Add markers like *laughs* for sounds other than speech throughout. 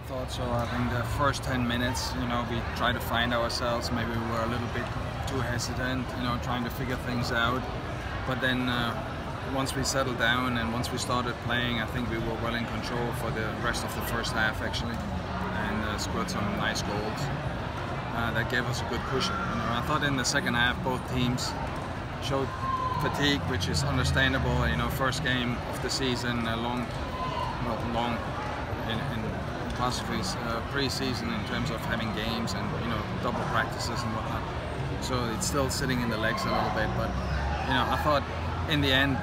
I thought so. I think the first 10 minutes, you know, we tried to find ourselves. Maybe we were a little bit too hesitant, you know, trying to figure things out. But then uh, once we settled down and once we started playing, I think we were well in control for the rest of the first half actually, and uh, scored some nice goals. Uh, that gave us a good cushion. You know, I thought in the second half both teams showed fatigue, which is understandable. You know, first game of the season, a long, well, long in, in philosophy uh, pre-season in terms of having games and you know double practices and whatnot. So it's still sitting in the legs a little bit, but you know I thought in the end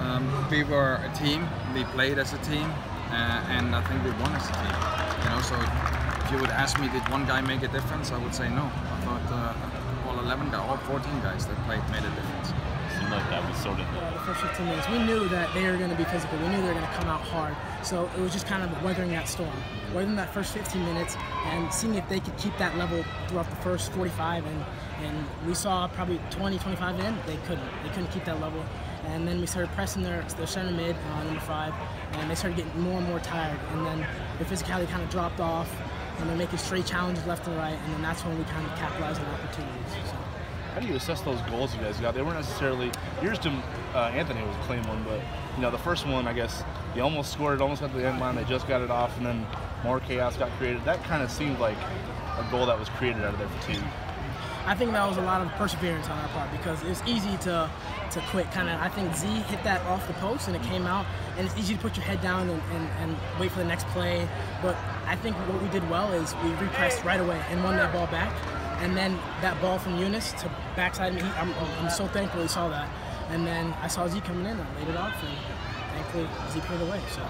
um, we were a team. We played as a team, uh, and I think we won as a team. You know, so if you would ask me, did one guy make a difference? I would say no. I thought uh, all 11 guys, all 14 guys that played made a difference like that was sort of yeah, the first 15 minutes. We knew that they were going to be physical. We knew they were going to come out hard. So it was just kind of weathering that storm, weathering that first 15 minutes, and seeing if they could keep that level throughout the first 45. And and we saw probably 20, 25 in, they couldn't. They couldn't keep that level. And then we started pressing their, their center mid, uh, number five, and they started getting more and more tired. And then the physicality kind of dropped off, and they're making straight challenges left and right. And then that's when we kind of capitalized on opportunities. So. How do you assess those goals you guys got? They weren't necessarily yours to uh, Anthony was a clean one, but you know the first one, I guess you almost scored, it almost got the end line. They just got it off, and then more chaos got created. That kind of seemed like a goal that was created out of their fatigue. I think that was a lot of perseverance on our part because it's easy to to quit. Kind of, I think Z hit that off the post and it came out, and it's easy to put your head down and, and, and wait for the next play. But I think what we did well is we repressed right away and won that ball back. And then that ball from Eunice to backside me, I'm, I'm so thankful he saw that. And then I saw Z coming in, I laid it off, and thankfully Z put it away. So.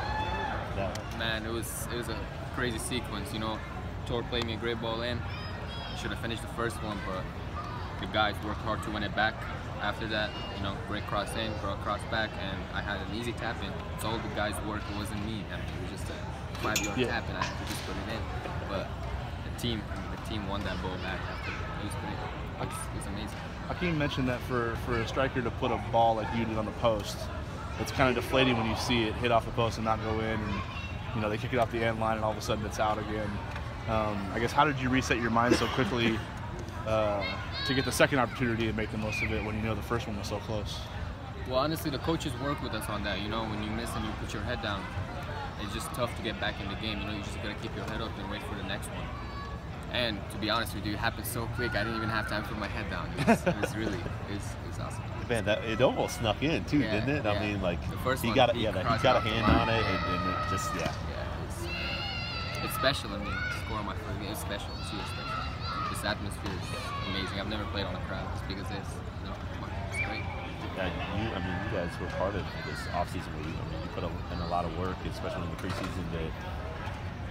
Man, it was it was a crazy sequence. You know, Tor played me a great ball in. Should have finished the first one, but the guys worked hard to win it back. After that, you know, great cross in, cross back, and I had an easy tap in. It's all the guys' work. It wasn't me. I mean, it was just a five-yard yeah. tap, and I had to just put it in. But the team, team won that ball back after. It was great. It was, it was amazing. Hakeem mentioned that for, for a striker to put a ball like you did on the post, it's kind of deflating when you see it hit off the post and not go in. And, you know, they kick it off the end line and all of a sudden it's out again. Um, I guess how did you reset your mind so quickly *laughs* uh, to get the second opportunity and make the most of it when you know the first one was so close? Well, honestly, the coaches work with us on that. You know, when you miss and you put your head down, it's just tough to get back in the game. You know, you just gotta keep your head up and wait for the next one. And to be honest with you, it happened so quick. I didn't even have time to put my head down. It was, it was really, it was, it was awesome. *laughs* Man, that it almost snuck in too, yeah, didn't it? Yeah. I mean, like the first he got, he yeah, he got a hand on it, and, and, it just, yeah. Yeah, it's, uh, it's special. I mean, on my first game, it's special. Too, it's really special. This atmosphere is amazing. I've never played on a crowd as big as this. You know, it's great. Yeah, you, I mean, you guys were part of this offseason where you, I mean, you put in a lot of work, especially in the preseason, to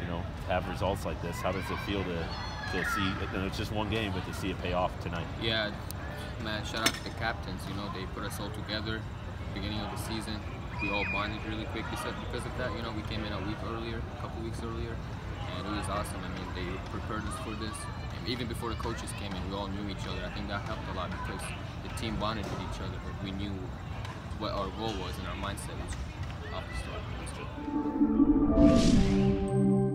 you know have results like this. How does it feel to to see? And it's just one game, but to see it pay off tonight. Yeah, man. Shout out to the captains. You know, they put us all together. Beginning of the season, we all bonded really quick because of that. You know, we came in a week earlier, a couple weeks earlier, and it was awesome. I mean, they prepared us for this. And even before the coaches came in, we all knew each other. I think that helped a lot because the team bonded with each other. But we knew what our goal was and our mindset was off the start.